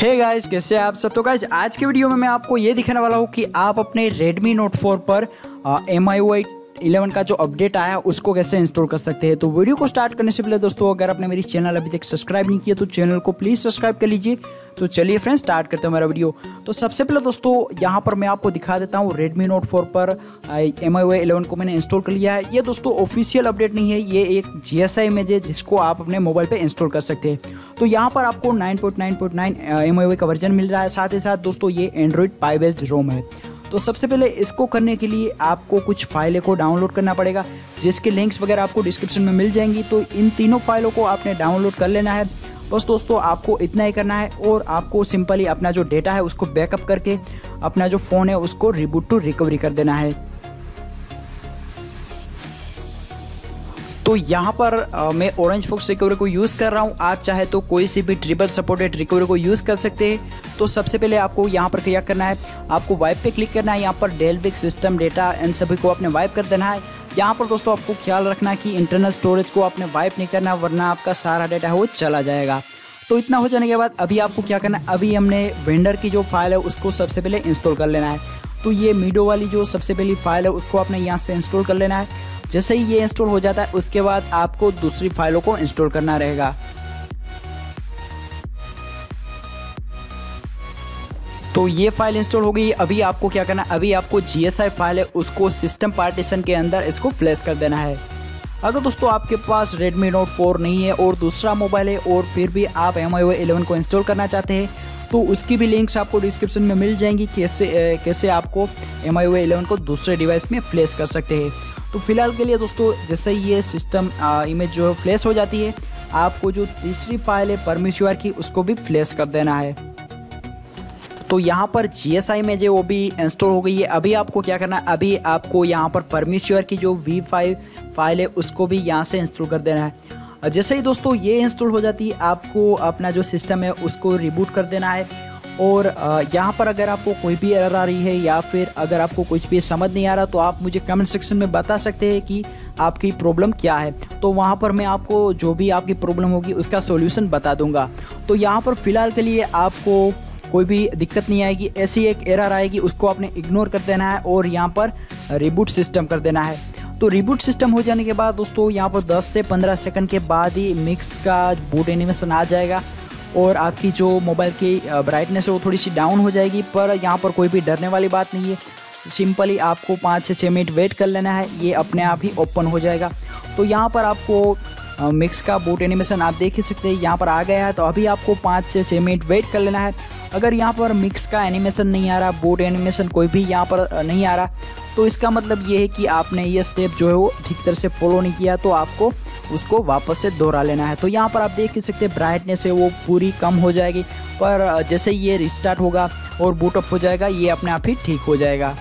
हे hey guys कैसे आप सब? तो गाइस आज के वीडियो में मैं आपको ये दिखाने वाला हूँ कि आप अपने Redmi Note 4 पर एम आई 11 का जो अपडेट आया, उसको कैसे इंस्टॉल कर सकते हैं? तो वीडियो को स्टार्ट करने से पहले दोस्तों, अगर आपने मेरी चैनल अभी तक सब्सक्राइब नहीं किया तो चैनल को प्लीज़ सब्सक्राइब कर लीजिए। तो चलिए फ्रेंड्स स्टार्ट करते हैं मेरा वीडियो तो सबसे पहले दोस्तों, यहाँ पर मैं आपको दिखा देता हूँ रेडमी नोट फोर पर एम आई एलेवन को मैंने इंस्टॉल कर लिया है। ये दोस्तों ऑफिशियल अपडेट नहीं है, ये एक जी एस इमेज है, जिसको आप अपने मोबाइल पर इंस्टॉल कर सकते हैं। तो यहाँ पर आपको nine point nine point nine M I का वर्जन मिल रहा है। साथ ही साथ दोस्तों, ये एंड्रॉइड पाई बेस्ड रोम है। तो सबसे पहले इसको करने के लिए आपको कुछ फाइलें को डाउनलोड करना पड़ेगा, जिसके लिंक्स वगैरह आपको डिस्क्रिप्शन में मिल जाएँगी। तो इन तीनों फाइलों को आपने डाउनलोड कर लेना है। बस दोस्तों, आपको इतना ही करना है और आपको सिंपली अपना जो डेटा है उसको बैकअप करके अपना जो फ़ोन है उसको रिबूट टू रिकवरी कर देना है। तो यहाँ पर आ, मैं ऑरेंज फॉक्स रिकवरी को यूज़ कर रहा हूँ। आप चाहे तो कोई सी भी ट्रिपल सपोर्टेड रिकवरी को यूज़ कर सकते हैं। तो सबसे पहले आपको यहाँ पर क्या करना है। आपको वाइप पे क्लिक करना है। यहाँ पर डेलविक सिस्टम डेटा इन सभी को अपने वाइप कर देना है। यहाँ पर दोस्तों आपको ख्याल रखना है कि इंटरनल स्टोरेज को आपने वाइप नहीं करना वरना आपका सारा डेटा है वो चला जाएगा। तो इतना हो जाने के बाद अभी आपको क्या करना है? अभी हमने वेंडर की जो फ़ाइल है उसको सबसे पहले इंस्टॉल कर लेना है। तो ये मीडो वाली जो सबसे पहली फ़ाइल है, उसको आपने यहाँ से इंस्टॉल कर लेना है। जैसे ही ये इंस्टॉल हो जाता है, उसके बाद आपको दूसरी फाइलों को इंस्टॉल करना रहेगा। तो ये फ़ाइल इंस्टॉल हो गई। अभी आपको क्या करना है? अभी आपको जी फ़ाइल है, उसको सिस्टम पार्टीशन के अंदर इसको फ्लैश कर देना है। अगर दोस्तों आपके पास Redmi Note 4 नहीं है और दूसरा मोबाइल है, और फिर भी आप एम आई 11 को इंस्टॉल करना चाहते हैं तो उसकी भी लिंक्स आपको डिस्क्रिप्शन में मिल जाएँगी, कैसे कैसे आपको एम आई 11 को दूसरे डिवाइस में फ्लैश कर सकते हैं। तो फ़िलहाल के लिए दोस्तों, जैसे ये सिस्टम इमेज जो है फ्लैश हो जाती है, आपको जो तीसरी फ़ाइल है परमिश्योर की, उसको भी फ्लैश कर देना है। तो यहाँ पर जी एस आई में जो वो भी इंस्टॉल हो गई है, अभी आपको क्या करना है? अभी आपको यहाँ पर परमिश्योर की जो वी फाइव फ़ाइल है, उसको भी यहाँ से इंस्टॉल कर देना है। जैसे ही दोस्तों ये इंस्टॉल हो जाती है, आपको अपना जो सिस्टम है, उसको रिबूट कर देना है। और यहाँ पर अगर आपको कोई भी एरर आ रही है या फिर अगर आपको कुछ भी समझ नहीं आ रहा तो आप मुझे कमेंट सेक्शन में बता सकते हैं कि आपकी प्रॉब्लम क्या है। तो वहाँ पर मैं आपको जो भी आपकी प्रॉब्लम होगी, उसका सॉल्यूशन बता दूँगा। तो यहाँ पर फ़िलहाल के लिए आपको कोई भी दिक्कत नहीं आएगी। ऐसी एक एरर आएगी, उसको आपने इग्नोर कर देना है और यहाँ पर रिबूट सिस्टम कर देना है। तो रिबूट सिस्टम हो जाने के बाद दोस्तों, यहाँ पर 10 से 15 सेकंड के बाद ही मिक्स का बूट एनिमेशन आ जाएगा और आपकी जो मोबाइल की ब्राइटनेस है वो थोड़ी सी डाउन हो जाएगी। पर यहाँ पर कोई भी डरने वाली बात नहीं है। सिंपली आपको पाँच से छः मिनट वेट कर लेना है। ये अपने आप ही ओपन हो जाएगा। तो यहाँ पर आपको मिक्स का बूट एनिमेशन आप देख ही सकते हैं। यहाँ पर आ गया है तो अभी आपको पाँच से छः मिनट वेट कर लेना है। अगर यहाँ पर मिक्स का एनिमेशन नहीं आ रहा बूट एनिमेशन कोई भी यहाँ पर नहीं आ रहा तो इसका मतलब ये है कि आपने ये स्टेप जो है वो ठीक तरह से फॉलो नहीं किया तो आपको उसको वापस से दोहरा लेना है। तो यहाँ पर आप देख सकते हैं ब्राइटनेस है वो पूरी कम हो जाएगी, पर जैसे ये रिस्टार्ट होगा और बूटअप हो जाएगा, ये अपने आप ही ठीक हो जाएगा।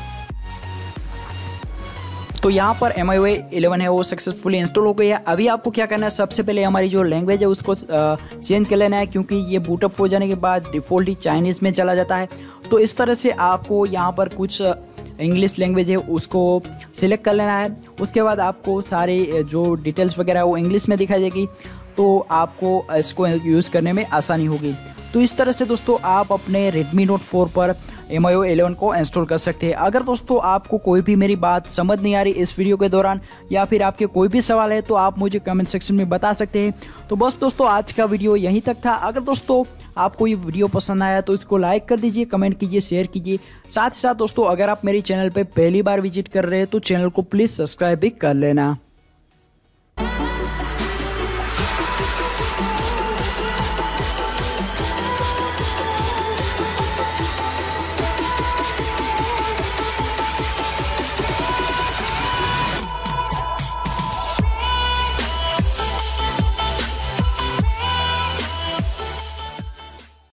तो यहाँ पर एम आई इलेवन है, वो सक्सेसफुली इंस्टॉल हो गई है। अभी आपको क्या करना है, सबसे पहले हमारी जो लैंग्वेज है उसको चेंज कर लेना है, क्योंकि ये बूटअप हो जाने के बाद डिफ़ॉल्ट ही चाइनीज़ में चला जाता है। तो इस तरह से आपको यहाँ पर कुछ इंग्लिश लैंग्वेज है, उसको सिलेक्ट कर लेना है। उसके बाद आपको सारे जो डिटेल्स वगैरह वो इंग्लिश में दिखाई देगी। तो आपको इसको यूज़ करने में आसानी होगी। तो इस तरह से दोस्तों, आप अपने Redmi Note 4 पर एम आई को इंस्टॉल कर सकते हैं। अगर दोस्तों, आपको कोई भी मेरी बात समझ नहीं आ रही इस वीडियो के दौरान, या फिर आपके कोई भी सवाल है तो आप मुझे कमेंट सेक्शन में बता सकते हैं। तो बस दोस्तों, आज का वीडियो यहीं तक था। अगर दोस्तों आपको ये वीडियो पसंद आया तो इसको लाइक कर दीजिए कमेंट कीजिए शेयर कीजिए। साथ ही साथ दोस्तों, अगर आप मेरे चैनल पर पहली बार विज़िट कर रहे हैं तो चैनल को प्लीज़ सब्सक्राइब भी कर लेना।